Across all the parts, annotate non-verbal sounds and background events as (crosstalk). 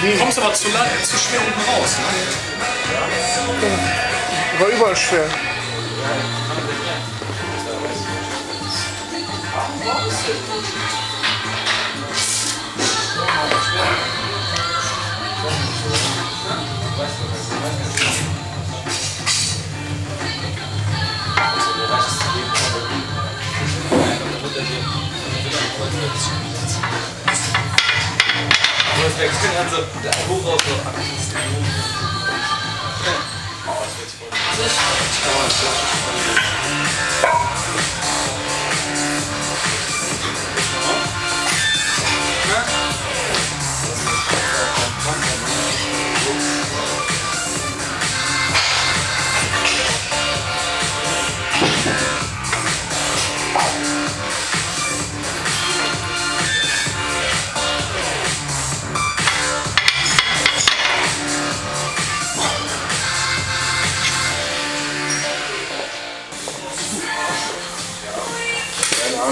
Du kommst aber zu, lang, zu schwer unten raus. Ne? War überall schwer. (laughs) Wir können dann so hoch auf so 80. Muss ich noch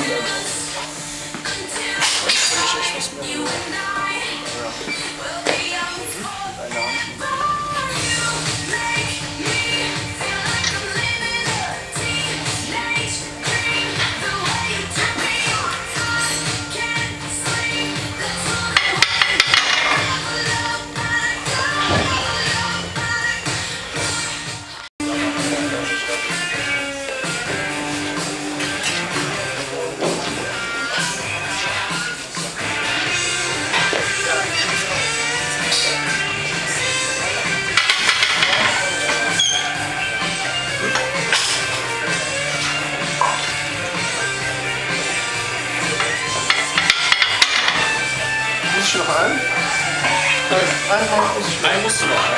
einen? Einmal muss ich Einen musst du noch. Ne?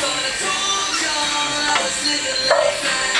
Gonna talk, I was living that.